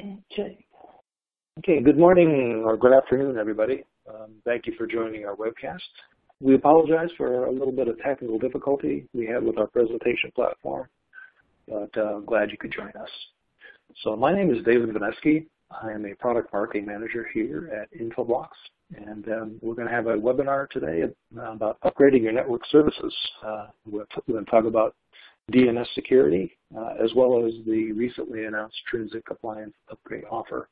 Okay. Okay, good morning or good afternoon, everybody. Um, thank you for joining our webcast. We apologize for a little bit of technical difficulty we had with our presentation platform, but uh, glad you could join us. So my name is David Veneski. I am a product marketing manager here at Infoblox, and um, we're going to have a webinar today about upgrading your network services. Uh, we're going to talk about DNS security, uh, as well as the recently announced Trinzic appliance upgrade offer.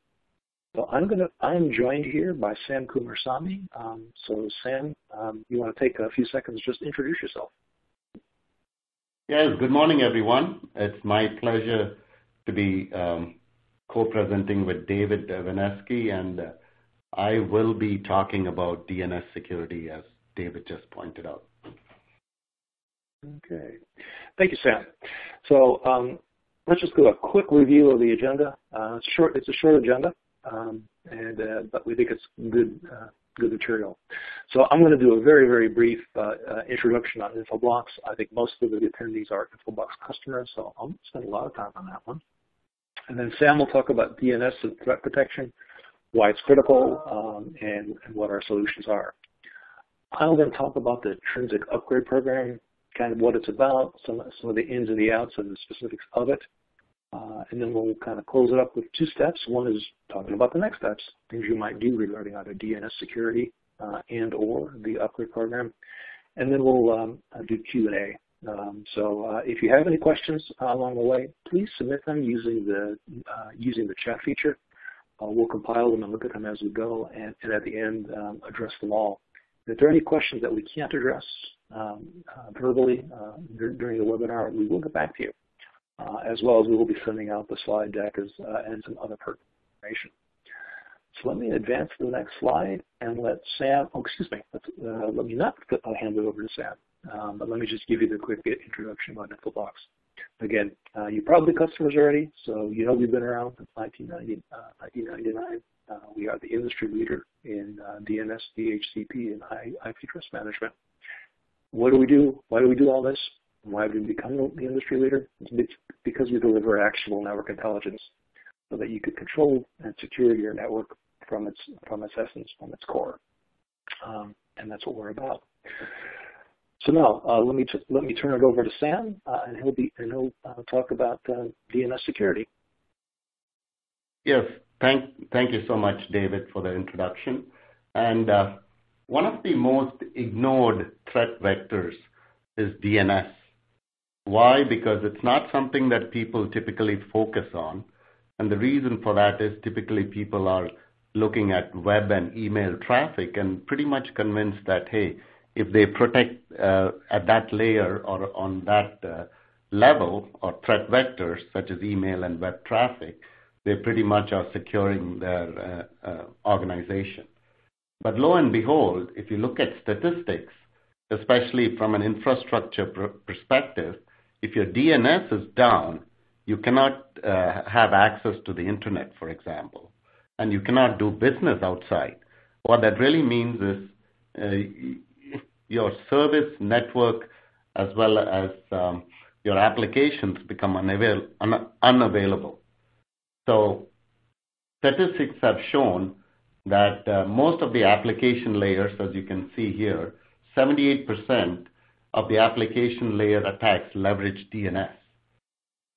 So I'm going to, I'm joined here by Sam Kumarsamy. Um, so Sam, um, you want to take a few seconds just introduce yourself? Yes, good morning, everyone. It's my pleasure to be um, co-presenting with David Veneski, and uh, I will be talking about DNS security, as David just pointed out. Okay. Thank you, Sam. So um, let's just do a quick review of the agenda. Uh, it's short. It's a short agenda, um, and uh, but we think it's good uh, good material. So I'm going to do a very very brief uh, uh, introduction on Infoblox. I think most of the attendees are Infoblox customers, so I'll spend a lot of time on that one. And then Sam will talk about DNS and threat protection, why it's critical, um, and, and what our solutions are. I'll then talk about the Trinzic upgrade program, kind of what it's about, some, some of the ins and the outs and the specifics of it. Uh, and then we'll kind of close it up with two steps. One is talking about the next steps, things you might do regarding either DNS security uh, and or the upgrade program. And then we'll um, do Q&A. Um, so uh, if you have any questions uh, along the way, please submit them using the uh, using the chat feature. Uh, we'll compile them and look at them as we go, and, and at the end um, address them all. If there are any questions that we can't address um, uh, verbally uh, during the webinar, we will get back to you, as well as we will be sending out the slide deck as, and some other information. So let me advance to the next slide and let Sam, oh, excuse me, let me not I'll hand it over to Sam. Um, but let me just give you the quick introduction about Infoblox. Again, uh, you're probably customers already, so you know we've been around since 1990, uh, 1999. Uh, we are the industry leader in uh, DNS, DHCP, and IP address management. What do we do? Why do we do all this? Why did we become the industry leader? It's because we deliver actionable network intelligence so that you can control and secure your network from its from its essence, from its core. Um, and that's what we're about. So now uh, let me let me turn it over to Sam, uh, and he'll be and he'll uh, talk about uh, DNS security. Yes, thank thank you so much, David, for the introduction. And uh, one of the most ignored threat vectors is DNS. Why? Because it's not something that people typically focus on, and the reason for that is typically people are looking at web and email traffic and pretty much convinced that hey if they protect uh, at that layer or on that uh, level or threat vectors such as email and web traffic, they pretty much are securing their uh, organization. But lo and behold, if you look at statistics, especially from an infrastructure perspective, if your DNS is down, you cannot have access to the internet, for example, and you cannot do business outside. What that really means is your service network as well as um, your applications become unavailable. So statistics have shown that uh, most of the application layers, as you can see here, 78% of the application layer attacks leverage DNS.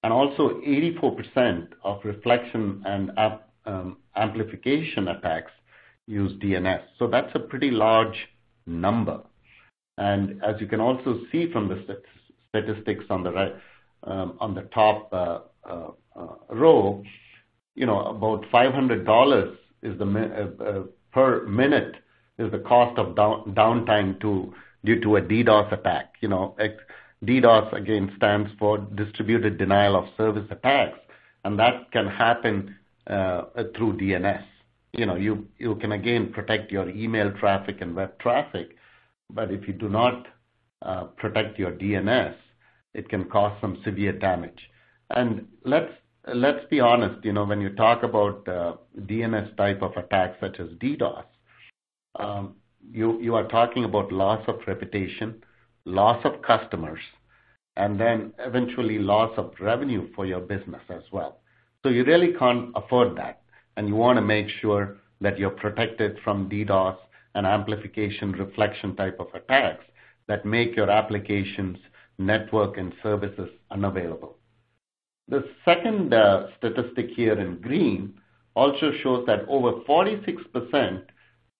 And also 84% of reflection and um, amplification attacks use DNS. So that's a pretty large number. And as you can also see from the statistics on the right, um, on the top uh, uh, row, you know, about $500 is the uh, uh, per minute is the cost of downtime due to a DDoS attack. You know, DDoS again stands for distributed denial of service attacks, and that can happen uh, through DNS. You know, you can again protect your email traffic and web traffic, but if you do not uh, protect your DNS, it can cause some severe damage. And let's let's be honest, you know, when you talk about uh, DNS type of attacks such as DDoS, um, you you are talking about loss of reputation, loss of customers, and then eventually loss of revenue for your business as well. So you really can't afford that, and you want to make sure that you're protected from DDoS and amplification reflection type of attacks that make your applications, network, and services unavailable. The second uh, statistic here in green also shows that over 46%,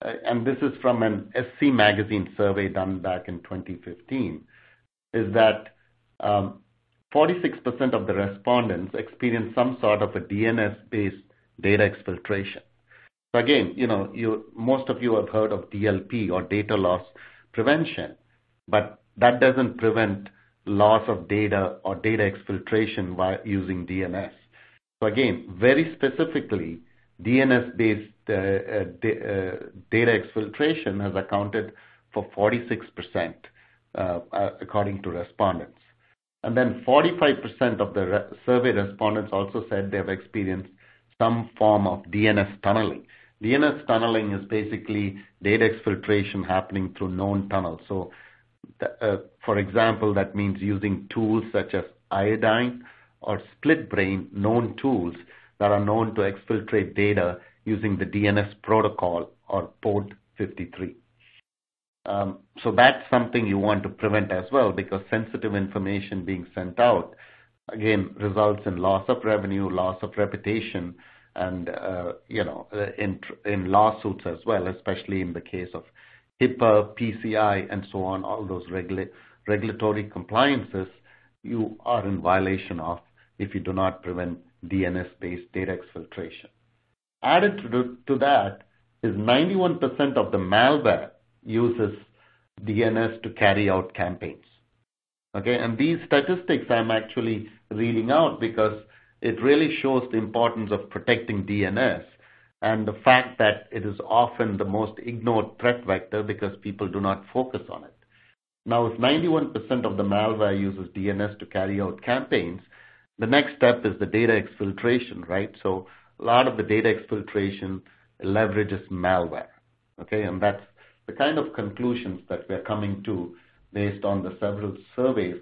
uh, and this is from an SC Magazine survey done back in 2015, is that 46% um, of the respondents experienced some sort of a DNS-based data exfiltration. So again, you know, you, most of you have heard of DLP or data loss prevention, but that doesn't prevent loss of data or data exfiltration by using DNS. So again, very specifically, DNS-based uh, uh, uh, data exfiltration has accounted for 46%, according to respondents. And then 45% of the survey respondents also said they have experienced some form of DNS tunneling. DNS tunneling is basically data exfiltration happening through known tunnels. So for example, that means using tools such as Iodine or SplitBrain, known tools that are known to exfiltrate data using the DNS protocol or port 53. Um, so that's something you want to prevent as well because sensitive information being sent out, again, results in loss of revenue, loss of reputation, and uh, you know, in, in lawsuits as well, especially in the case of HIPAA, PCI, and so on, all those regula regulatory compliances you are in violation of if you do not prevent DNS-based data exfiltration. Added to, to that is 91% of the malware uses DNS to carry out campaigns. Okay, and these statistics I'm actually reading out because it really shows the importance of protecting DNS and the fact that it is often the most ignored threat vector because people do not focus on it. Now, if 91% of the malware uses DNS to carry out campaigns, the next step is the data exfiltration, right? So a lot of the data exfiltration leverages malware, okay? And that's the kind of conclusions that we're coming to based on the several surveys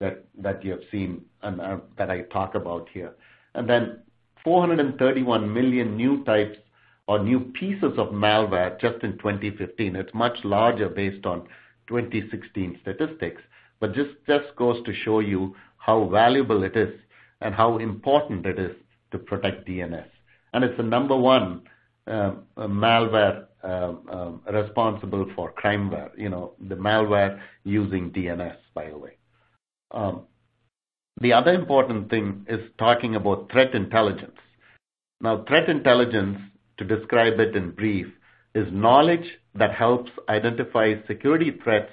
that, that you have seen and uh, that I talk about here. And then 431 million new types or new pieces of malware just in 2015. It's much larger based on 2016 statistics, but just, just goes to show you how valuable it is and how important it is to protect DNS. And it's the number one uh, malware uh, uh, responsible for crimeware, you know, the malware using DNS, by the way. The other important thing is talking about threat intelligence. Now, threat intelligence, to describe it in brief, is knowledge that helps identify security threats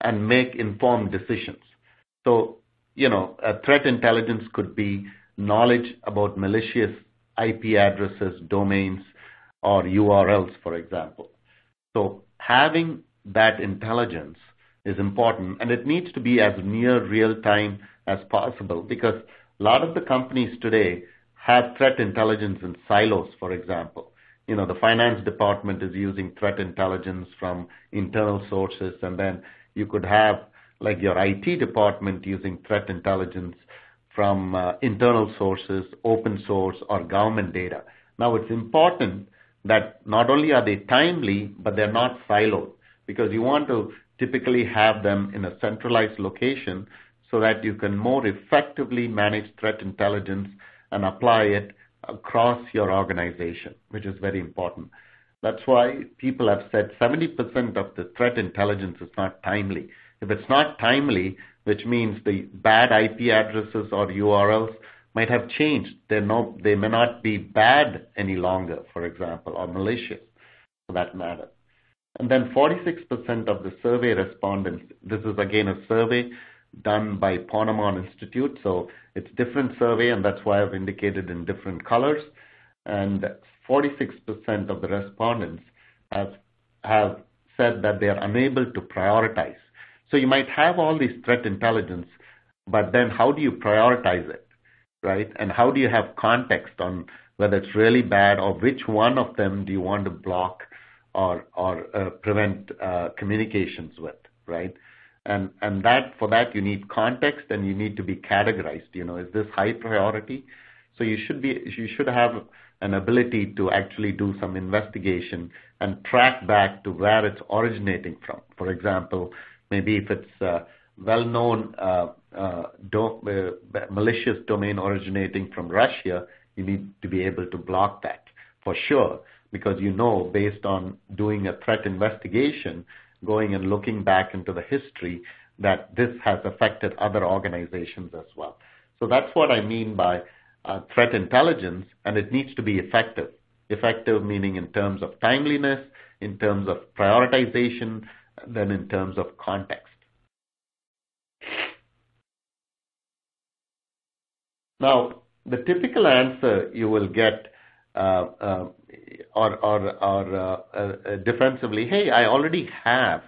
and make informed decisions. So, you know, a threat intelligence could be knowledge about malicious IP addresses, domains, or URLs, for example. So having that intelligence is important, and it needs to be as near real time as possible because a lot of the companies today have threat intelligence in silos, for example. You know, the finance department is using threat intelligence from internal sources, and then you could have like your IT department using threat intelligence from uh, internal sources, open source, or government data. Now, it's important that not only are they timely, but they're not siloed because you want to typically have them in a centralized location so that you can more effectively manage threat intelligence and apply it across your organization, which is very important. That's why people have said 70% of the threat intelligence is not timely. If it's not timely, which means the bad IP addresses or URLs might have changed. They're no, they may not be bad any longer, for example, or malicious for that matter. And then 46% of the survey respondents, this is again a survey done by Ponemon Institute, so it's different survey, and that's why I've indicated in different colors. And 46% of the respondents have, have said that they are unable to prioritize. So you might have all these threat intelligence, but then how do you prioritize it, right? And how do you have context on whether it's really bad or which one of them do you want to block or or uh, prevent uh, communications with, right? And and that for that you need context and you need to be categorized. You know, is this high priority? So you should be you should have an ability to actually do some investigation and track back to where it's originating from. For example, maybe if it's a well-known uh, uh, uh, malicious domain originating from Russia, you need to be able to block that for sure, because you know based on doing a threat investigation, going and looking back into the history, that this has affected other organizations as well. So that's what I mean by uh, threat intelligence, and it needs to be effective. Effective meaning in terms of timeliness, in terms of prioritization, then in terms of context. Now, the typical answer you will get or, or, or uh, uh defensively, hey, I already have,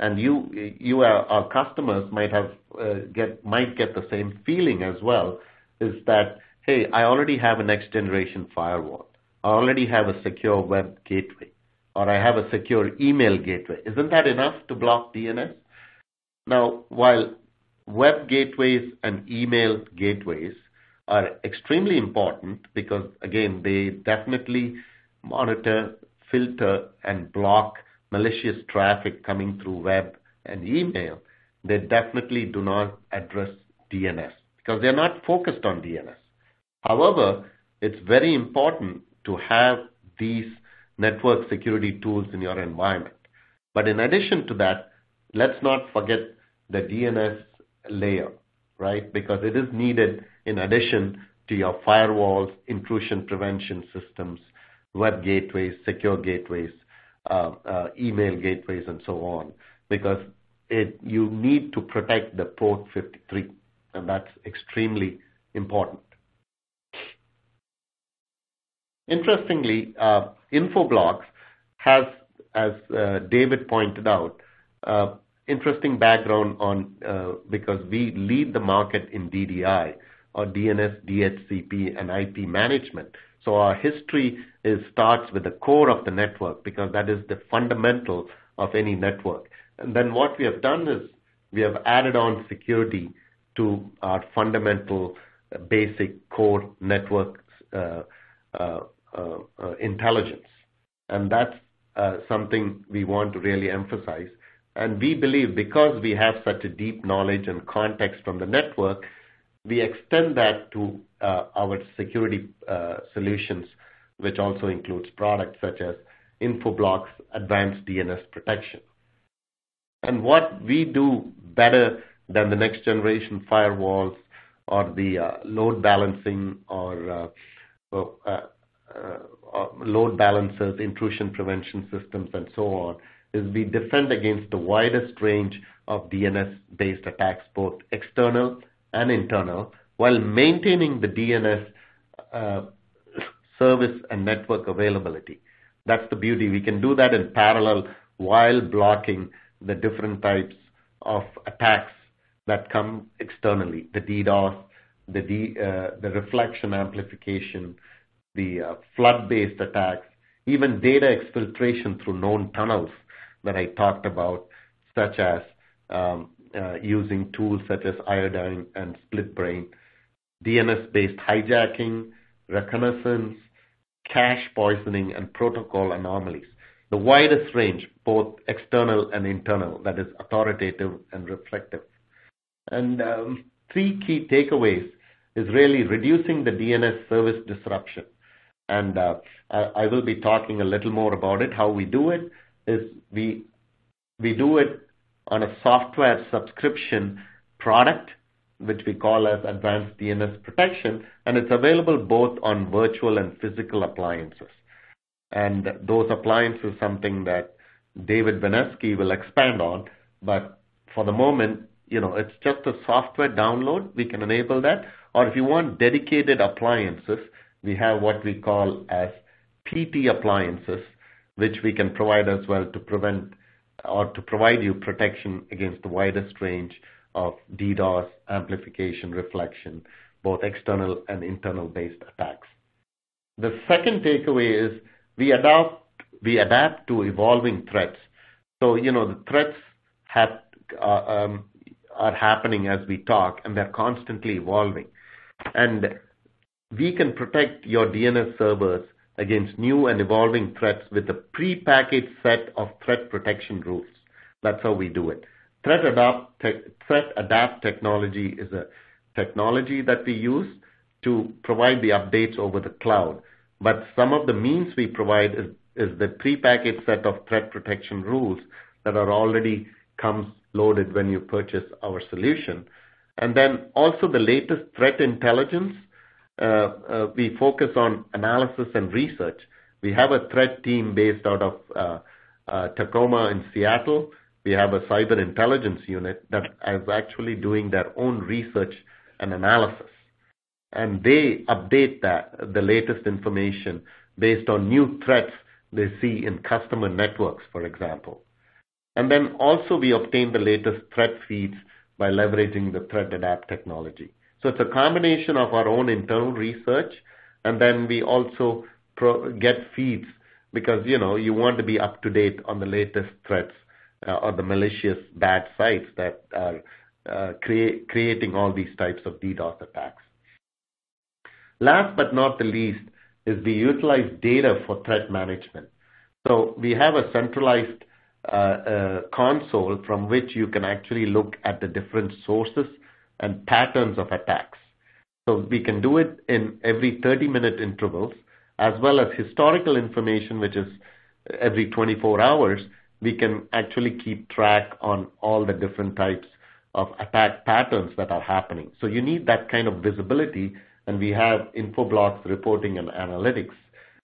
and you, our customers might have uh, get might get the same feeling as well, is that hey, I already have a next generation firewall. I already have a secure web gateway, or I have a secure email gateway. Isn't that enough to block DNS? Now, while web gateways and email gateways are extremely important because, again, they definitely monitor, filter, and block malicious traffic coming through web and email, they definitely do not address DNS because they're not focused on DNS. However, it's very important to have these network security tools in your environment. But in addition to that, let's not forget the DNS layer, right? Because it is needed in addition to your firewalls, intrusion prevention systems, web gateways, secure gateways, uh, uh, email gateways, and so on, because it, you need to protect the port 53, and that's extremely important. Interestingly, uh, Infoblox has, as David pointed out, interesting background on because we lead the market in DDI or DNS, DHCP, and IP management. So our history is starts with the core of the network because that is the fundamental of any network. And then what we have done is we have added on security to our fundamental uh, basic core network uh, uh, uh, intelligence. And that's uh, something we want to really emphasize. And we believe because we have such a deep knowledge and context from the network, we extend that to uh, our security uh, solutions, which also includes products such as Infoblox Advanced DNS Protection. And what we do better than the next generation firewalls or the uh, load balancing or uh, uh, load balancers, intrusion prevention systems, and so on, is we defend against the widest range of DNS-based attacks, both external and internal, while maintaining the DNS uh, service and network availability. That's the beauty. We can do that in parallel while blocking the different types of attacks that come externally, the DDoS, uh, the reflection amplification, the uh, flood-based attacks, even data exfiltration through known tunnels that I talked about, such as um, using tools such as Iodine and SplitBrain, DNS-based hijacking, reconnaissance, cache poisoning, and protocol anomalies. The widest range, both external and internal, that is authoritative and reflective. And um, three key takeaways is really reducing the DNS service disruption and uh, I will be talking a little more about it. How we do it is we we do it on a software subscription product, which we call as Advanced DNS Protection, and it's available both on virtual and physical appliances. And Those appliances, something that David Veneski will expand on, but for the moment, you know, it's just a software download. We can enable that. Or if you want dedicated appliances, we have what we call as PT appliances, which we can provide as well to prevent or to provide you protection against the widest range of DDoS, amplification, reflection, both external and internal based attacks. The second takeaway is we adapt, we adapt to evolving threats. So, you know, the threats uh, um, are happening as we talk and they're constantly evolving. And we can protect your DNS servers against new and evolving threats with a prepackaged set of threat protection rules. That's how we do it. Threat adapt, technology is a technology that we use to provide the updates over the cloud. But some of the means we provide is, the prepackaged set of threat protection rules that are already comes loaded when you purchase our solution. And then also the latest threat intelligence we focus on analysis and research. We have a threat team based out of uh, Tacoma in Seattle. We have a cyber intelligence unit that is actually doing their own research and analysis. And they update that, the latest information based on new threats they see in customer networks, for example. And then also we obtain the latest threat feeds by leveraging the Threat Adapt technology. So it's a combination of our own internal research, and then we also get feeds because you know you want to be up to date on the latest threats uh, or the malicious bad sites that are uh, creating all these types of DDoS attacks. Last but not the least is we utilize data for threat management. So we have a centralized uh, console from which you can actually look at the different sources and patterns of attacks. So we can do it in every 30-minute intervals, as well as historical information, which is every 24 hours. We can actually keep track on all the different types of attack patterns that are happening. So you need that kind of visibility, and we have Infoblox reporting and analytics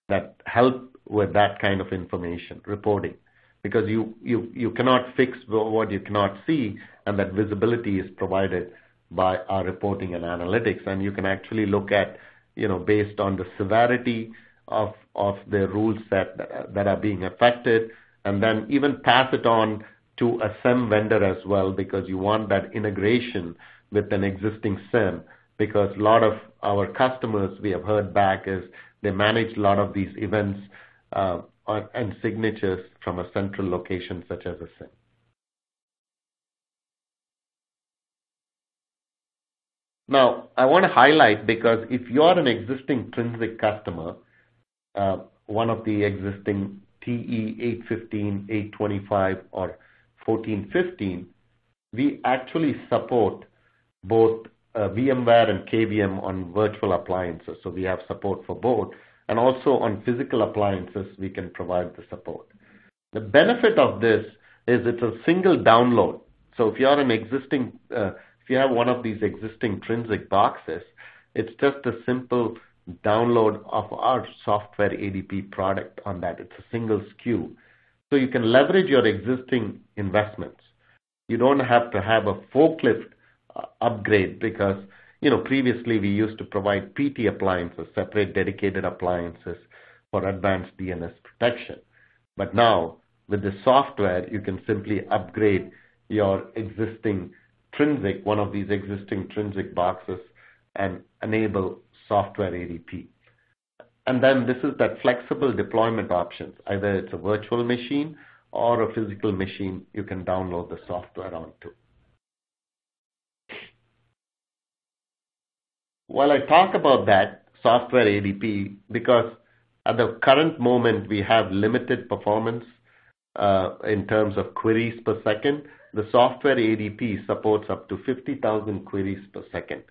that help with that kind of information reporting because you, you, you cannot fix what you cannot see, and that visibility is provided by our reporting and analytics. And you can actually look at, you know, based on the severity of, of the rule set that, that are being affected, and then even pass it on to a SIEM vendor as well, because you want that integration with an existing SIEM. Because a lot of our customers, we have heard back, is they manage a lot of these events uh, and signatures from a central location such as a SIEM. Now, I want to highlight because if you're an existing Trinzic customer, uh, one of the existing TE 815, 825, or 1415, we actually support both uh, VMware and KVM on virtual appliances. So we have support for both. And also on physical appliances, we can provide the support. The benefit of this is it's a single download. So if you're an existing uh, if you have one of these existing Trinzic boxes, it's just a simple download of our software ADP product on that. It's a single SKU. So you can leverage your existing investments. You don't have to have a forklift uh, upgrade because, you know, previously we used to provide PT appliances, separate dedicated appliances for advanced DNS protection. But now, with the software, you can simply upgrade your existing Trinzic, one of these existing Trinzic boxes, and enable software ADP. And then this is that flexible deployment options. Either it's a virtual machine or a physical machine you can download the software onto. While I talk about that software ADP, because at the current moment we have limited performance uh, in terms of queries per second, the software ADP supports up to 50,000 queries per second.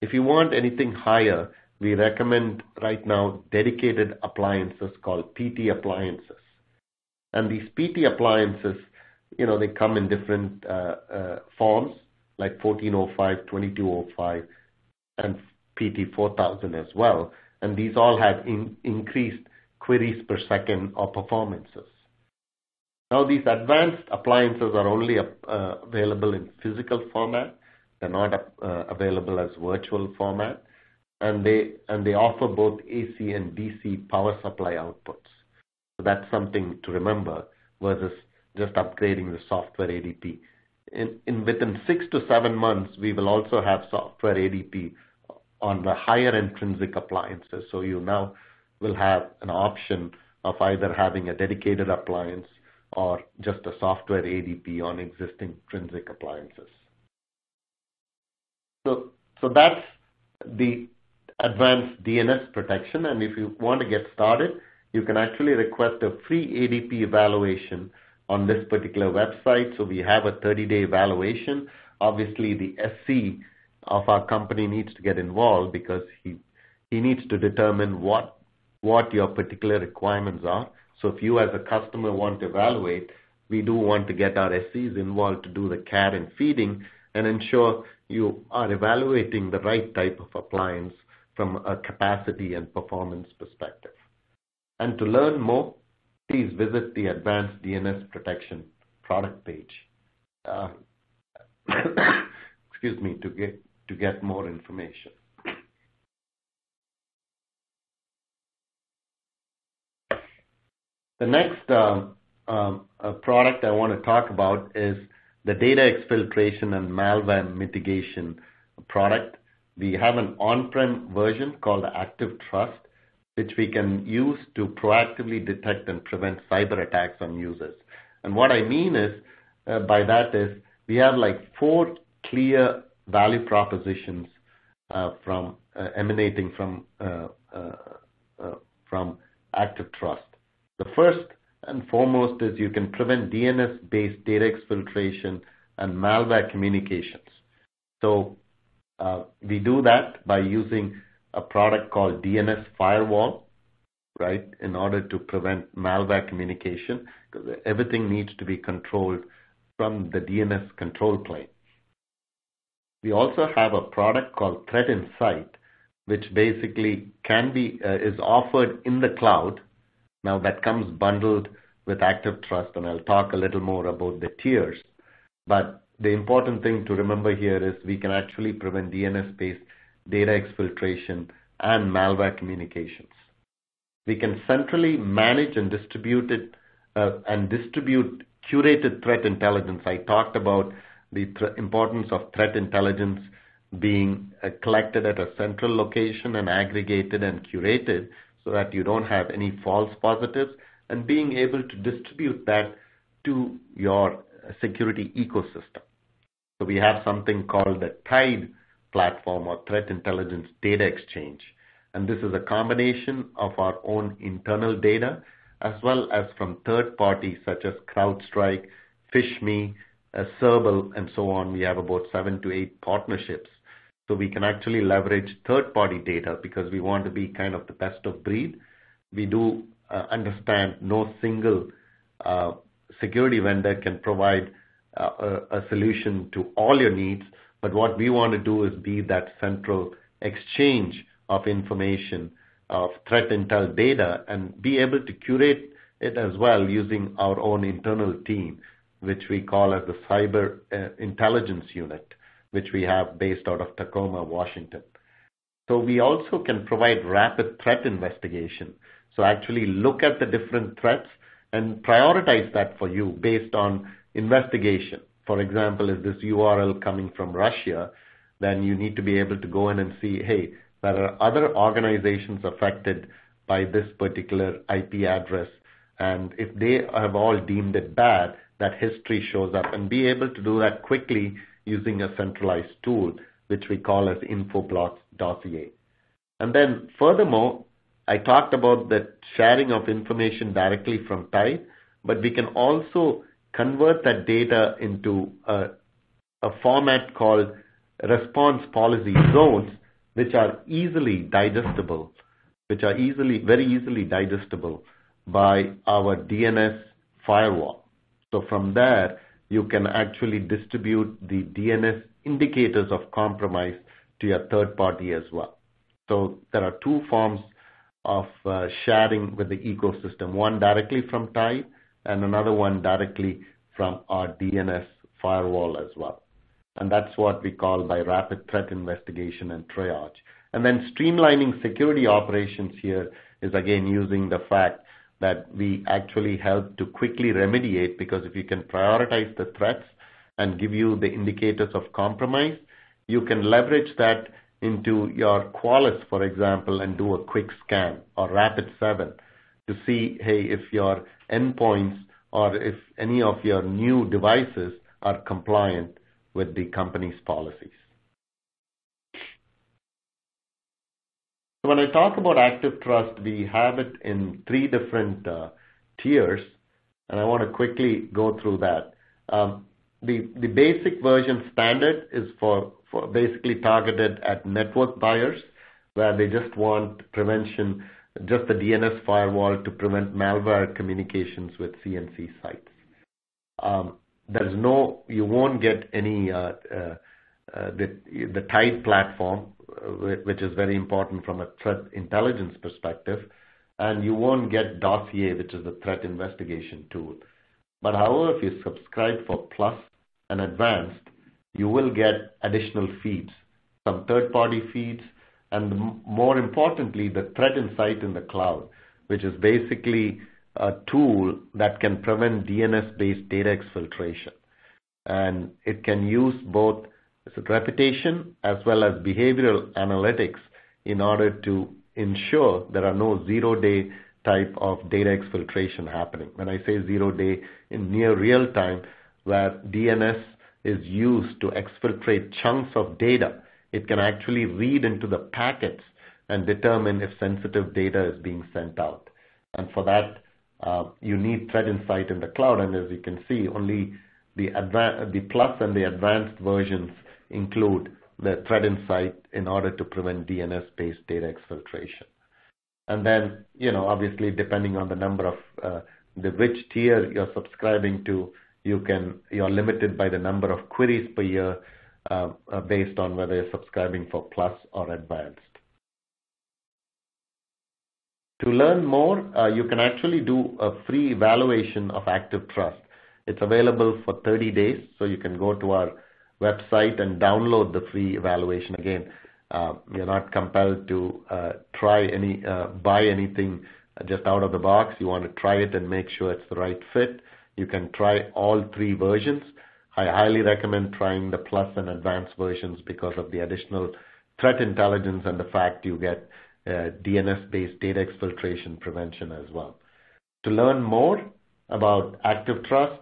If you want anything higher, we recommend right now dedicated appliances called PT appliances. And these PT appliances, you know, they come in different uh, uh, forms like 1405, 2205, and PT 4000 as well. And these all have in, increased queries per second or performances. Now, these advanced appliances are only uh, available in physical format. They're not uh, available as virtual format, and they and they offer both AC and DC power supply outputs. So that's something to remember versus just upgrading the software ADP. In within six to seven months, we will also have software ADP on the higher intrinsic appliances. So you now will have an option of either having a dedicated appliance or just a software ADP on existing Trinzic appliances. So, so that's the advanced DNS protection. And if you want to get started, you can actually request a free ADP evaluation on this particular website. So we have a 30-day evaluation. Obviously, the SC of our company needs to get involved because he he needs to determine what what your particular requirements are. So if you as a customer want to evaluate, we do want to get our SCs involved to do the CAD and feeding and ensure you are evaluating the right type of appliance from a capacity and performance perspective. And to learn more, please visit the Advanced DNS Protection product page. Uh, excuse me, to get to get more information. The next um, um, product I want to talk about is the data exfiltration and malware mitigation product. We have an on-prem version called Active Trust, which we can use to proactively detect and prevent cyber attacks on users. And what I mean is uh, by that is we have like four clear value propositions uh, from uh, emanating from uh, The first and foremost is you can prevent DNS-based data exfiltration and malware communications. So uh, we do that by using a product called DNS Firewall, right, in order to prevent malware communication, because everything needs to be controlled from the DNS control plane. We also have a product called Threat Insight, which basically can be uh, is offered in the cloud. Now that comes bundled with Active Trust, and I'll talk a little more about the tiers. But the important thing to remember here is we can actually prevent DNS-based data exfiltration and malware communications. We can centrally manage and distribute it uh, and distribute curated threat intelligence. I talked about the th- importance of threat intelligence being uh, collected at a central location and aggregated and curated so that you don't have any false positives and being able to distribute that to your security ecosystem. So we have something called the TIDE platform or Threat Intelligence Data Exchange. And this is a combination of our own internal data as well as from third parties such as CrowdStrike, PhishMe, uh, and so on. We have about seven to eight partnerships. So we can actually leverage third-party data because we want to be kind of the best of breed. We do uh, understand no single uh, security vendor can provide uh, a a solution to all your needs, but what we want to do is be that central exchange of information, of threat intel data, and be able to curate it as well using our own internal team, which we call as the Cyber Intelligence Unit, which we have based out of Tacoma, Washington. So we also can provide rapid threat investigation. So actually look at the different threats and prioritize that for you based on investigation. For example, if this URL coming from Russia, then you need to be able to go in and see, hey, there are other organizations affected by this particular IP address. And if they have all deemed it bad, that history shows up and be able to do that quickly using a centralized tool, which we call as Infoblox dossier. And then furthermore, I talked about the sharing of information directly from Tide, but we can also convert that data into a, a format called response policy zones, which are easily digestible, which are easily, very easily digestible by our DNS firewall. So from there, you can actually distribute the DNS indicators of compromise to your third party as well. So there are two forms of uh, sharing with the ecosystem, one directly from Tide and another one directly from our DNS firewall as well. And that's what we call by rapid threat investigation and triage. And then streamlining security operations here is again using the fact that we actually help to quickly remediate because if you can prioritize the threats and give you the indicators of compromise, you can leverage that into your Qualys, for example, and do a quick scan or Rapid7 to see, hey, if your endpoints or if any of your new devices are compliant with the company's policies. So when I talk about Active Trust, we have it in three different uh, tiers, and I want to quickly go through that. Um, the, basic version standard is for, basically targeted at network buyers, where they just want prevention, just the DNS firewall to prevent malware communications with CNC sites. Um, there's no, you won't get any uh, uh, the, the Tide platform, uh, which is very important from a threat intelligence perspective, and you won't get Dossier, which is the threat investigation tool. But however, if you subscribe for Plus and Advanced, you will get additional feeds, some third-party feeds, and more importantly, the Threat Insight in the cloud, which is basically a tool that can prevent DNS-based data exfiltration. And it can use both reputation as well as behavioral analytics in order to ensure there are no zero-day type of data exfiltration happening. When I say zero-day, in near real time, where DNS is used to exfiltrate chunks of data, it can actually read into the packets and determine if sensitive data is being sent out. And for that, uh, you need Threat Insight in the cloud. And as you can see, only the, the Plus and the advanced versions include the Threat Insight in order to prevent DNS-based data exfiltration. And then, you know, obviously, depending on the number of uh, the which tier you're subscribing to, you can you're limited by the number of queries per year uh, uh, based on whether you're subscribing for Plus or Advanced. To learn more, uh, you can actually do a free evaluation of Active Trust. It's available for 30 days, so you can go to our website and download the free evaluation. Again, uh, you're not compelled to uh, try any, uh, buy anything just out of the box. You want to try it and make sure it's the right fit. You can try all three versions. I highly recommend trying the Plus and Advanced versions because of the additional threat intelligence and the fact you get DNS-based data exfiltration prevention as well. To learn more about Active Trust,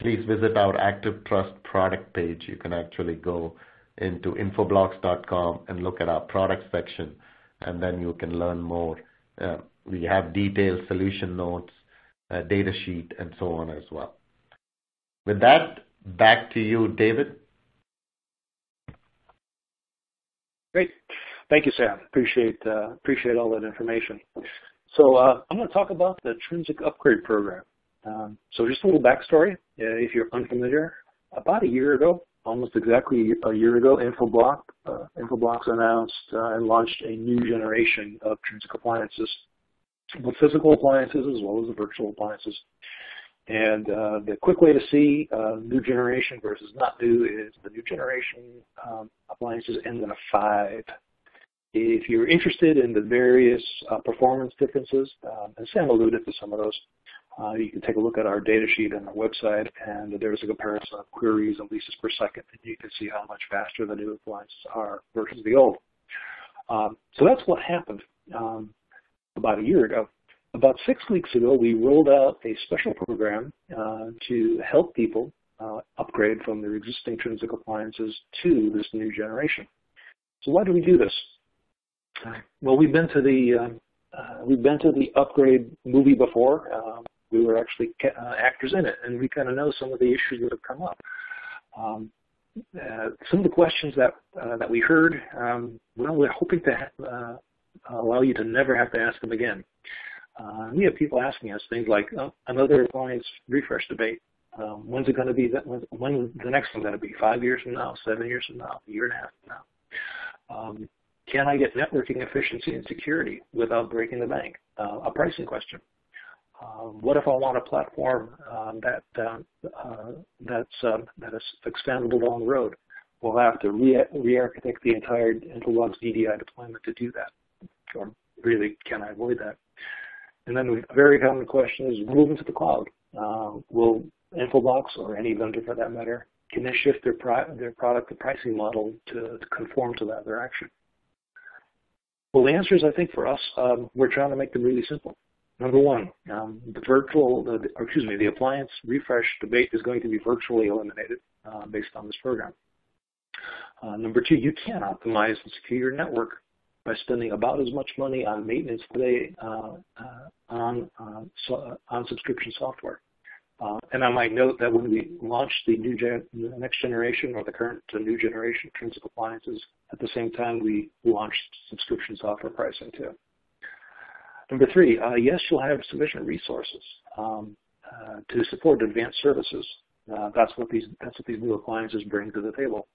please visit our Active Trust product page. You can actually go into infoblox.com and look at our product section, and then you can learn more. Uh, we have detailed solution notes, uh, data sheet, and so on as well. With that, back to you, David. Great. Thank you, Sam. Appreciate uh, appreciate all that information. So uh, I'm going to talk about the Trinzic Upgrade Program. Um, so just a little backstory, uh, if you're unfamiliar. About a year ago, almost exactly a year ago, Infoblox, uh, Infoblox announced uh, and launched a new generation of Trinzic appliances, both physical appliances as well as the virtual appliances. And uh, the quick way to see uh, new generation versus not new is the new generation um, appliances end in a 5. If you're interested in the various uh, performance differences, um, and Sam alluded to some of those, uh, you can take a look at our data sheet on our website, and there's a comparison of queries and leases per second, and you can see how much faster the new appliances are versus the old. Um, so that's what happened um, about a year ago. About six weeks ago, we rolled out a special program uh, to help people uh, upgrade from their existing Trinzic appliances to this new generation. So why do we do this? Well, we've been to the uh, uh, we've been to the upgrade movie before. Um, we were actually uh, actors in it, and we kind of know some of the issues that have come up. Um, uh, some of the questions that uh, that we heard, um, well, we're hoping to uh, allow you to never have to ask them again. Uh, we have people asking us things like oh, another appliance refresh debate. Um, when's it going to be? That, when, the next one going to be? Five years from now? Seven years from now? A year and a half from now? Um, can I get networking efficiency and security without breaking the bank? Uh, a pricing question. Um, what if I want a platform um, that uh, that's um, that is expandable down the road? We'll have to re-architect the entire Infoblox DDI deployment to do that. Or really, can I avoid that? And then a very common question is moving to the cloud. Uh, will Infoblox or any vendor for that matter, can they shift their, their product and pricing model to, to, conform to that direction? Well, the answer is, I think for us, um, we're trying to make them really simple. Number one, um, the virtual, the, excuse me, the appliance refresh debate is going to be virtually eliminated uh, based on this program. Uh, number two, you can optimize and secure your network by spending about as much money on maintenance today uh, uh, on, uh, so, on subscription software. Uh, and I might note that when we launched the new gen the next generation or the current new generation Trinzic appliances, at the same time we launched subscription software pricing too. Number three, uh, yes, you'll have sufficient resources um, uh, to support advanced services. Uh, that's what these that's what these new appliances bring to the table.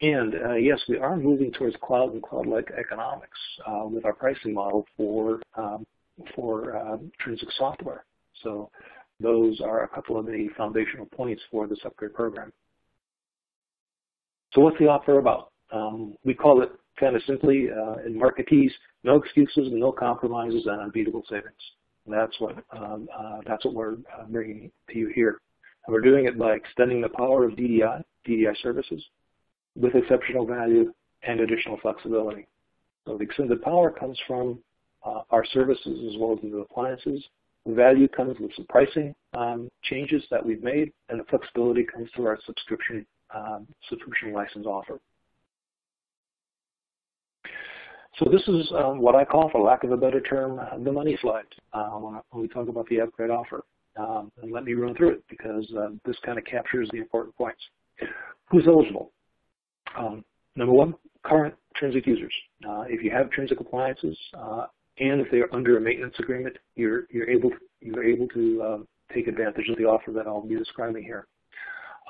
And uh, yes, we are moving towards cloud and cloud-like economics uh, with our pricing model for um, for uh, Trinzic software. So those are a couple of the foundational points for this upgrade program. So what's the offer about? Um, we call it kind of simply uh, in marketees, no excuses, and no compromises, on unbeatable savings. And that's what um, uh, that's what we're uh, bringing to you here. And we're doing it by extending the power of DDI, DDI services, with exceptional value and additional flexibility. So the extended power comes from uh, our services as well as the appliances the value comes with some pricing um, changes that we've made, and the flexibility comes through our subscription um, subscription license offer. So this is um, what I call, for lack of a better term, the money slide uh, when we talk about the upgrade offer. Um, and let me run through it because uh, this kind of captures the important points. Who's eligible? Um, number one, current Trinzic users. Uh, if you have Trinzic appliances uh, and if they're under a maintenance agreement, you're you're able you're able to uh, take advantage of the offer that I'll be describing here.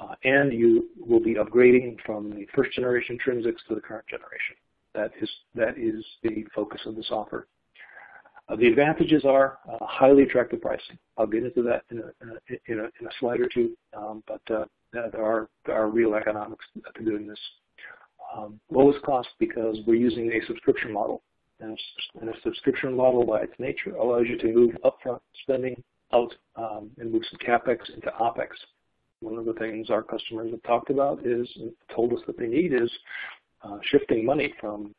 Uh, and you will be upgrading from the first generation Trinzics to the current generation. That is that is the focus of this offer. Uh, the advantages are uh, highly attractive pricing. I'll get into that in a, in a, in a slide or two, um, but uh, there are there are real economics to doing this. Um, lowest cost because we're using a subscription model and a subscription model by its nature allows you to move upfront spending out um, and move some CapEx into OpEx. One of the things our customers have talked about is, and told us that they need is uh, shifting money from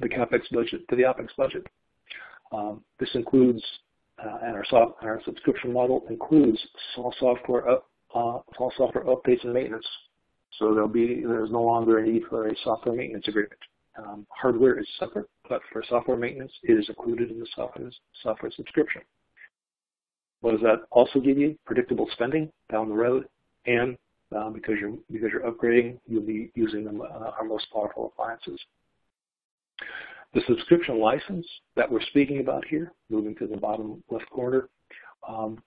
the CapEx budget to the OpEx budget. Um, this includes, uh, and our, soft, our subscription model includes all software, up, uh, all software updates and maintenance. So there'll be, there's no longer a need for a software maintenance agreement. Um, hardware is separate, but for software maintenance, it is included in the software, software subscription. What does that also give you? Predictable spending down the road, and um, because you're because you're upgrading, you'll be using them, uh, our most powerful appliances. The subscription license that we're speaking about here, moving to the bottom left corner, um,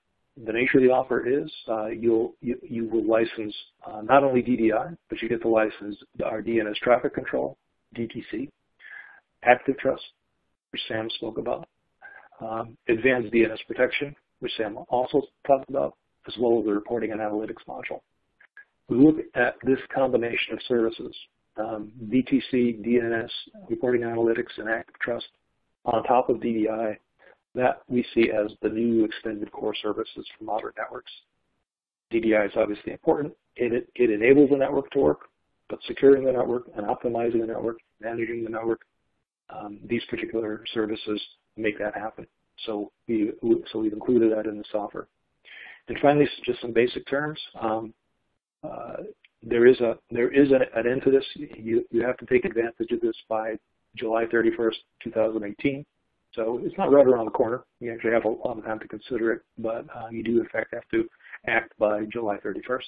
the nature of the offer is uh, you'll you, you, will license uh, not only DDI, but you get to license our DNS traffic control, DTC, Active Trust, which Sam spoke about, um, Advanced DNS Protection, which Sam also talked about, as well as the Reporting and Analytics module. We look at this combination of services, um, DTC, DNS, Reporting Analytics, and Active Trust, on top of DDI, that we see as the new extended core services for modern networks. DDI is obviously important. It, it enables the network to work, but securing the network and optimizing the network, managing the network, um, these particular services make that happen. So we so we've included that in the software. And finally, just some basic terms. Um, uh, there is a there is an, an end to this. You you have to take advantage of this by July 31st, 2018. So it's not right around the corner. You actually have a lot of time to consider it, but uh, you do in fact have to act by July 31st.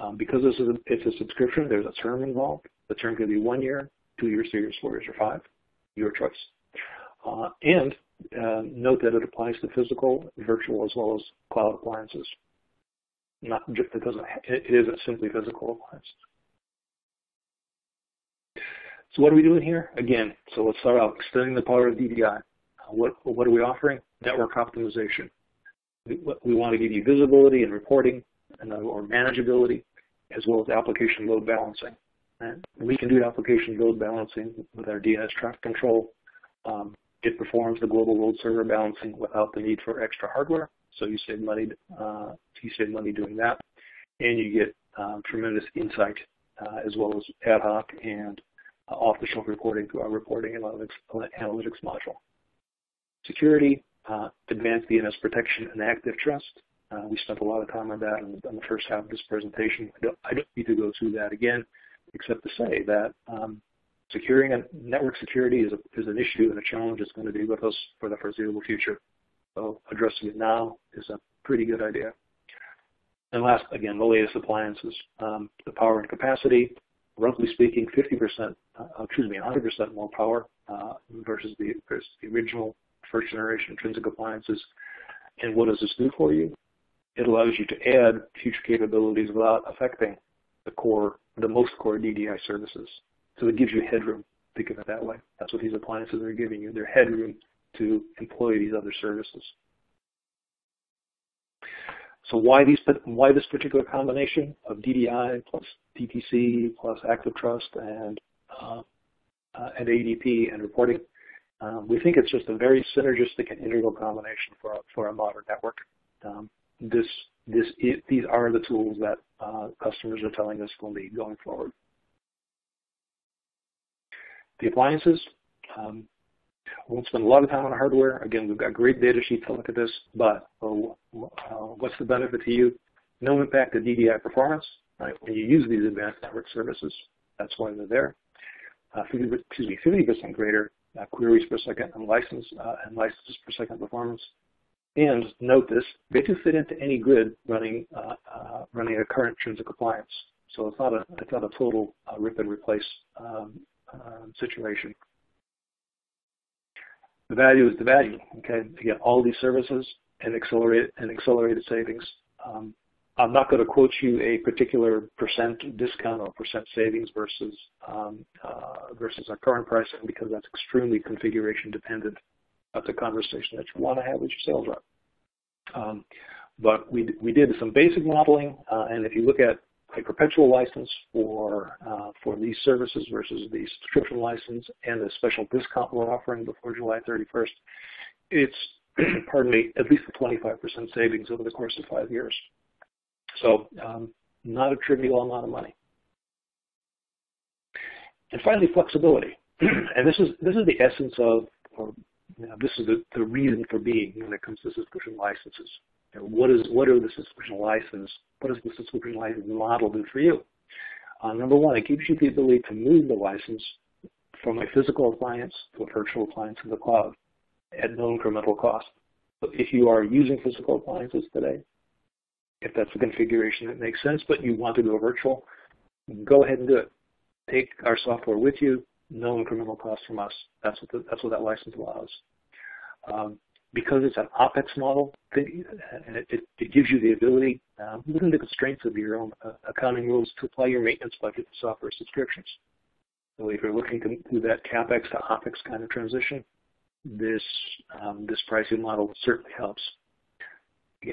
Um, because this is a, it's a subscription, there's a term involved. The term could be one year, two years, three years, four years, or five, your choice. Uh, and uh, note that it applies to physical, virtual, as well as cloud appliances. Not just, it doesn't, it isn't simply physical. So what are we doing here? Again, so let's start out extending the power of DDI. Uh, what, what are we offering? Network optimization. We, we want to give you visibility and reporting and, or manageability as well as application load balancing. And we can do application load balancing with our DNS traffic control. Um, it performs the global load server balancing without the need for extra hardware, so you save money. Uh, you save money doing that, and you get um, tremendous insight uh, as well as ad hoc and uh, off-the-shelf reporting through our reporting analytics, analytics module. Security, uh, advanced DNS protection, and active trust. Uh, we spent a lot of time on that in, in the first half of this presentation. I don't, I don't, need to go through that again, except to say that um, securing a network security is, a, is an issue and a challenge that's going to be with us for the foreseeable future. So addressing it now is a pretty good idea. And last, again, the latest appliances, um, the power and capacity, roughly speaking, 50%, uh, excuse me, 100% more power uh, versus, the, versus the original first generation Trinzic appliances. And what does this do for you? It allows you to add future capabilities without affecting the core, the most core DDI services. So it gives you headroom. Think of it that way. That's what these appliances are giving you. They're headroom to employ these other services. So why these why this particular combination of DDI plus DTC plus Active Trust and uh, uh, and ADP and reporting? Um, we think it's just a very synergistic and integral combination for a, for a modern network. Um, this this it, these are the tools that uh, customers are telling us will need going forward. The appliances, um, won't spend a lot of time on hardware. Again, we've got great data sheets to look at this, but uh, uh what's the benefit to you? No impact to DDI performance. Right? When you use these advanced network services, that's why they're there. Uh, 50, excuse me, 50% greater uh, queries per second and license uh, and licenses per second performance. And note this, they can fit into any grid running uh, running a current Trinzic appliance. So it's not a it's not a total rip and replace um, situation. The value is the value. Okay, to get all these services and accelerate and accelerated savings. Um, I'm not going to quote you a particular percent discount or percent savings versus um, uh, versus our current pricing because that's extremely configuration dependent. That's a conversation that you want to have with your sales rep. Um, but we we did some basic modeling, uh, and if you look at a perpetual license for uh, for these services versus the subscription license and the special discount we're offering before July 31st, it's pardon me, at least a 25% savings over the course of five years. So um, not a trivial amount of money. And finally, flexibility. and this is this is the essence of, or you know, this is the, the reason for being when it comes to subscription licenses. You know, what is what are the subscription license? What does the subscription license model do for you? Uh, number one, it gives you the ability to move the license from a physical appliance to a virtual appliance in the cloud at no incremental cost. But if you are using physical appliances today, if that's a configuration that makes sense, but you want to go virtual, go ahead and do it. Take our software with you, no incremental cost from us. That's what, the, that's what that license allows. Um, because it's an OPEX model, it, it, gives you the ability, um, within the constraints of your own uh, accounting rules, to apply your maintenance budget to software subscriptions. So if you're looking to do that CAPEX to OPEX kind of transition, this, um, this pricing model certainly helps.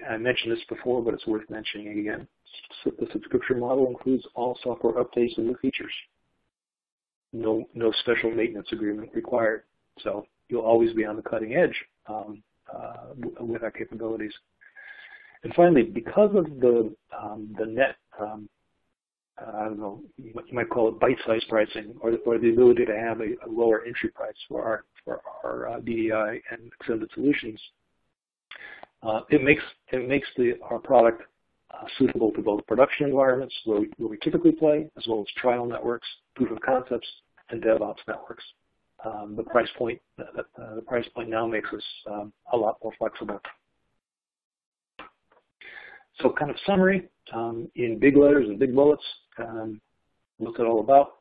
I mentioned this before, but it's worth mentioning again. The subscription model includes all software updates and new features. No, no special maintenance agreement required. So you'll always be on the cutting edge um, uh, with our capabilities. And finally, because of the um, the net, um, I don't know, what you might call it bite-sized pricing, or, or the ability to have a, a, lower entry price for our for our uh, DDI and extended solutions, uh, it makes it makes the our product uh, suitable to both production environments where we, where we typically play, as well as trial networks, proof of concepts, and DevOps networks. Um, the price point uh, the price point now makes us um, a lot more flexible. So, kind of summary um, in big letters and big bullets. Um, what's it all about?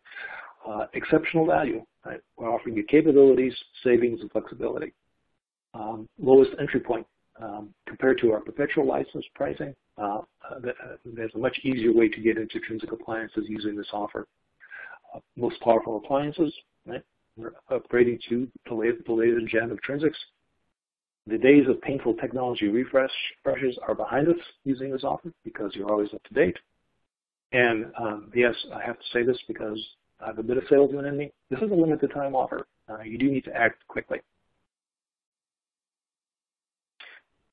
Uh, exceptional value. Right? We're offering you capabilities, savings, and flexibility. Um, lowest entry point um, compared to our perpetual license pricing, uh, there's a much easier way to get into Trinzic appliances using this offer. Uh, most powerful appliances, right? We're upgrading to the latest, gen of Trinzics. The days of painful technology refresh refreshes are behind us using this offer because you're always up to date. And um, yes, I have to say this because I have a bit of salesman in me. This is a limited time offer. Uh, you do need to act quickly.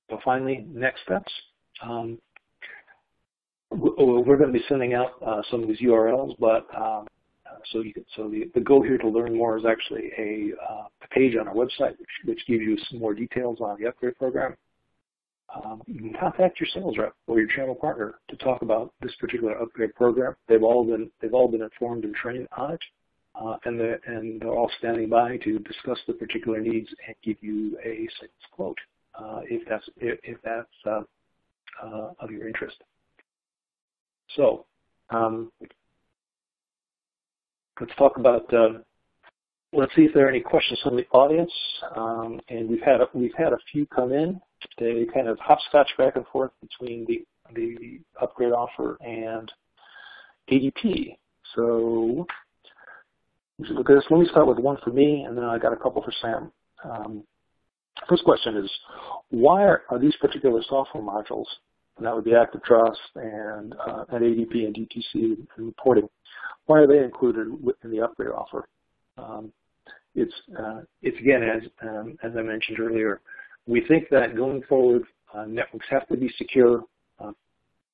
So finally, next steps. Um, we're going to be sending out uh, some of these URLs, but um, so you so the, the goal here to learn more is actually a, uh, page on our website which, which, gives you some more details on the upgrade program. Um, you can contact your sales rep or your channel partner to talk about this particular upgrade program. They've all been they've all been informed and trained on it. uh, and, they're, and they're all standing by to discuss the particular needs and give you a quote uh, if that's if, if that's uh, uh, of your interest. So um, let's talk about. Uh, let's see if there are any questions from the audience. Um, and we've had a, we've had a few come in. They kind of hopscotch back and forth between the the upgrade offer and ADP. So look at this. Let me start with one for me, and then I got a couple for Sam. Um, first question is, why are, are, these particular software modules, and that would be Active Trust and, uh, and ADP and DTC and reporting, why are they included in the upgrade offer? Um, it's, uh, it's again, as, um, as I mentioned earlier, we think that going forward, uh, networks have to be secure, uh,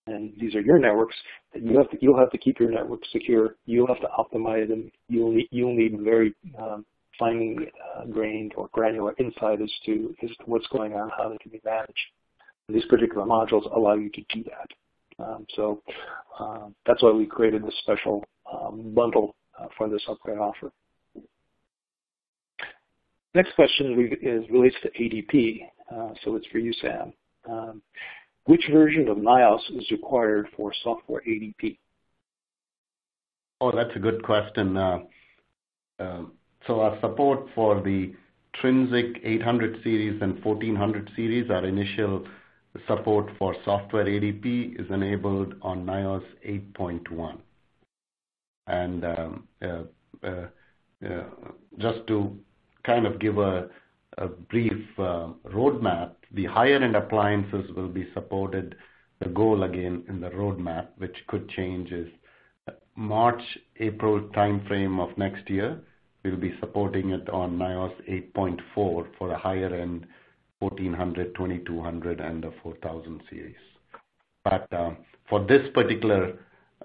and these are your networks, you have to, you'll have to keep your network secure. You'll have to optimize them. You'll need, you'll need very um, fine-grained uh, or granular insight as to, as to what's going on, how they can be managed. These particular modules allow you to do that. Um, so uh, that's why we created this special um, bundle uh, for this upgrade offer. Next question is relates to ADP, uh, so it's for you, Sam. Um, which version of NIOS is required for software ADP? Oh, that's a good question. Uh, uh, so our support for the Trinzic 800 series and 1400 series, our initial support for software ADP is enabled on NIOS 8.1. And um, uh, uh, uh, just to kind of give a, a brief uh, roadmap, the higher-end appliances will be supported. The goal, again, in the roadmap, which could change, is March, April timeframe of next year, we'll be supporting it on NIOS 8.4 for a higher-end 1400, 2200, and the 4000 series. But uh, for this particular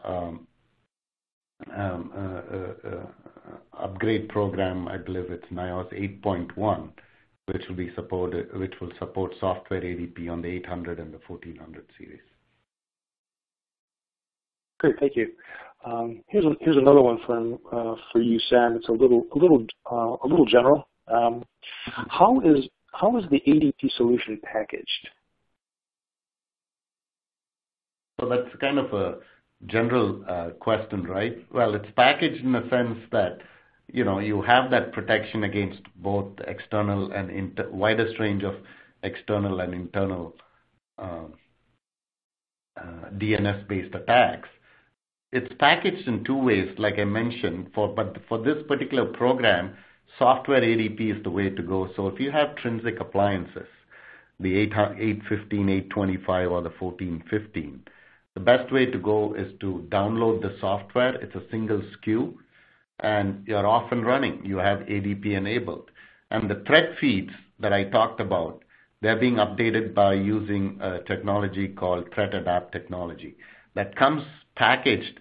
um, um, uh, uh, upgrade program, I believe it's NIOS 8.1, which will be supported, which will support software ADP on the 800 and the 1400 series. Great, thank you. Um, here's another one from for you, Sam. It's a little a little a little general. How is how is the ADP solution packaged? So that's kind of a general uh, question, right? Well, it's packaged in the sense that you know, you have that protection against both external and inter- widest range of external and internal um, uh, DNS-based attacks. It's packaged in two ways, like I mentioned, for but for this particular program, software ADP is the way to go. So if you have Trinzic appliances, the 815, 825, or the 1415, the best way to go is to download the software. It's a single SKU and you're off and running. You have ADP enabled. And the threat feeds that I talked about, they're being updated by using a technology called Threat Adapt technology that comes packaged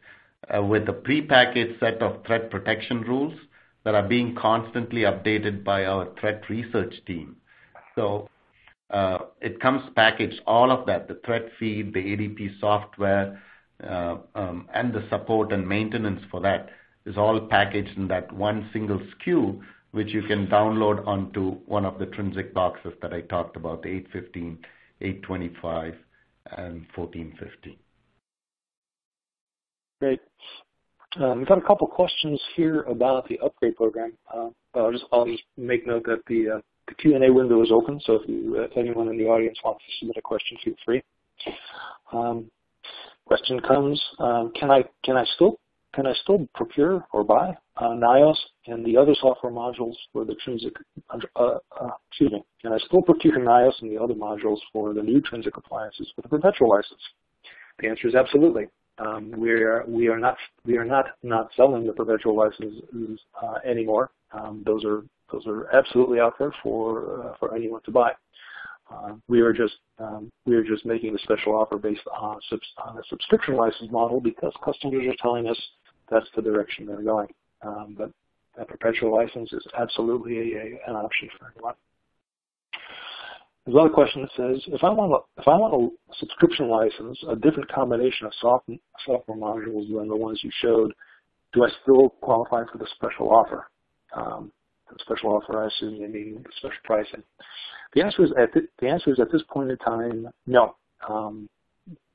uh, with a prepackaged set of threat protection rules that are being constantly updated by our threat research team. So uh, it comes packaged, all of that, the threat feed, the ADP software, uh, um, and the support and maintenance for that is all packaged in that one single SKU, which you can download onto one of the Trinzic boxes that I talked about, the 815, 825, and 1450. Great. Um, we've got a couple questions here about the upgrade program. Uh, I'll just I'll just make note that the uh, the Q&A window is open, so if, you, if anyone in the audience wants to submit a question, feel free. Um, question comes: um, Can I can I still can I still procure or buy uh, NIOS and the other software modules for the Trinzic, uh, uh, excuse me, can I still procure NIOS and the other modules for the new Trinzic appliances with a perpetual license? The answer is absolutely. Um, we are we are not we are not not selling the perpetual licenses uh, anymore. Um, those are those are absolutely out there for uh, for anyone to buy. Uh, we are just um, we are just making a special offer based on, on a subscription license model because customers are telling us that's the direction they're going. Um, but a perpetual license is absolutely a, a, an option for anyone. There's another question that says, if I want a, if I want a subscription license, a different combination of soft, software modules than the ones you showed, do I still qualify for the special offer? Um, the special offer, I assume you mean special pricing. The answer is at the, the answer is at this point in time, no. Um,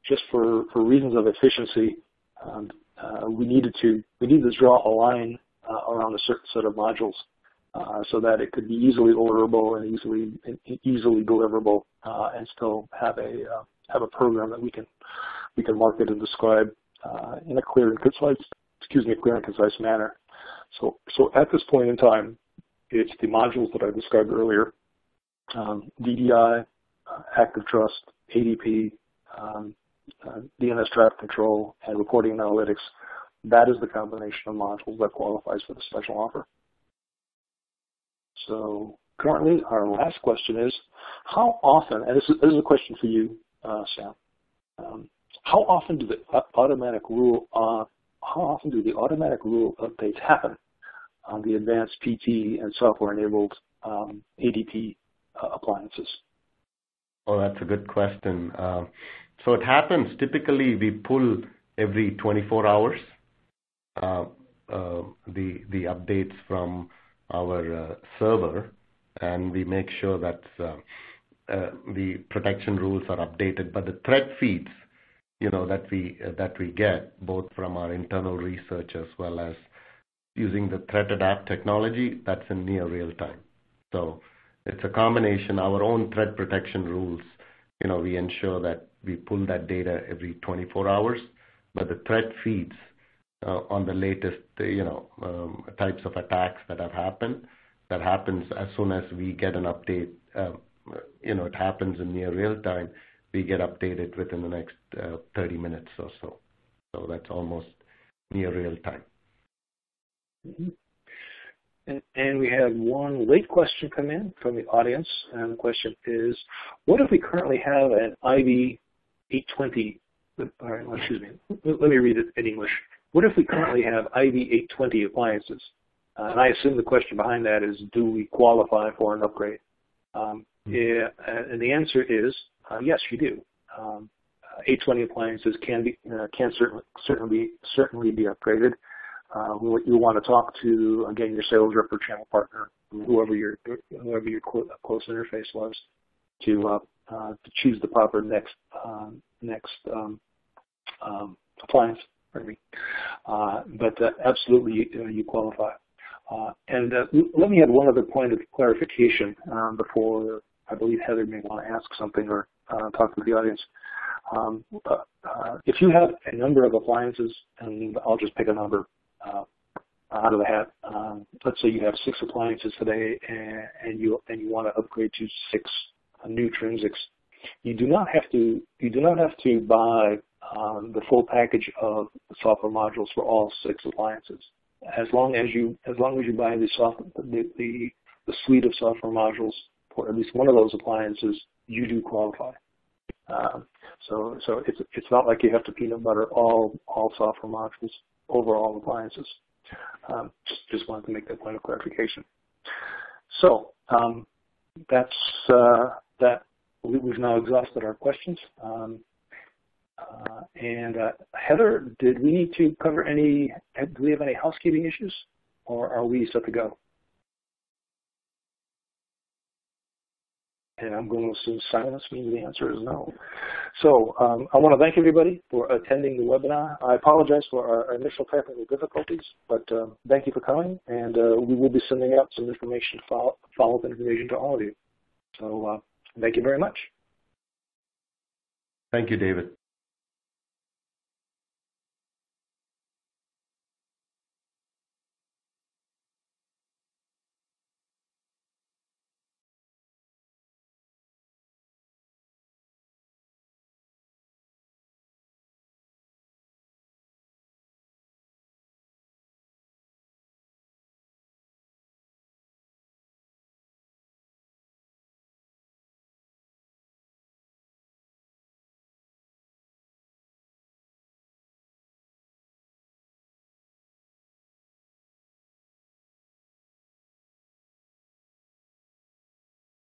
just for, for reasons of efficiency, um, uh, we needed to we needed to draw a line uh, around a certain set of modules uh, so that it could be easily orderable and easily easily deliverable uh, and still have a uh, have a program that we can we can market and describe uh, in a clear and concise excuse me clear and concise manner. So so at this point in time, it's the modules that I described earlier: um, DDI, uh, Active Trust, ADP, um, DNS traffic control, and reporting and analytics. That is the combination of modules that qualifies for the special offer. So currently, our last question is, how often, and this is, this is a question for you, uh, Sam, um, how often do the automatic rule, uh, how often do the automatic rule updates happen on the advanced PT and software-enabled um, ADP uh, appliances? Oh, that's a good question. Uh, so it happens, typically we pull every 24 hours uh, uh, the, the updates from our uh, server, and we make sure that the protection rules are updated. But the threat feeds, you know, that we that we get both from our internal research as well as using the ThreatAdapt technology, that's in near real time. So it's a combination. Our own threat protection rules, you know, we ensure that we pull that data every 24 hours, but the threat feeds uh, on the latest, you know, um, types of attacks that have happened. That happens as soon as we get an update. Um, you know, it happens in near real time. We get updated within the next uh, 30 minutes or so. So that's almost near real time. Mm-hmm. We had one late question come in from the audience, and the question is, what if we currently have an IB 820, or excuse me, let me read it in English. What if we currently have IB820 appliances? Uh, and I assume the question behind that is, do we qualify for an upgrade? Um, hmm. yeah, and the answer is uh, yes, you do. Um, 820 appliances can be uh, can certainly certainly certainly be upgraded. Uh, you want to talk to again your sales rep or channel partner, whoever your whoever your close interface was, to uh, uh, to choose the proper next um, next um, um, appliance Uh, but uh, absolutely, uh, you qualify. and let me add one other point of clarification um, before I believe Heather may want to ask something or talk to the audience. Um, if you have a number of appliances, and I'll just pick a number out of the hat. Um, let's say you have six appliances today, and, and you and you want to upgrade to six new Trinzics. You do not have to you do not have to buy um, the full package of software modules for all six appliances. As long as you as long as you buy the the, the, the suite of software modules for at least one of those appliances, you do qualify. Um, so so it's it's not like you have to peanut butter all all software modules over all appliances. Um, just just wanted to make that point of clarification. So um, that's uh, that. We've now exhausted our questions. Uh, and uh, Heather, did we need to cover any, do we have any housekeeping issues or are we set to go? And I'm going to assume silence means the answer is no. So um, I want to thank everybody for attending the webinar. I apologize for our initial technical difficulties, but uh, thank you for coming, and uh, we will be sending out some information, follow-up information to all of you. So uh, thank you very much. Thank you, David.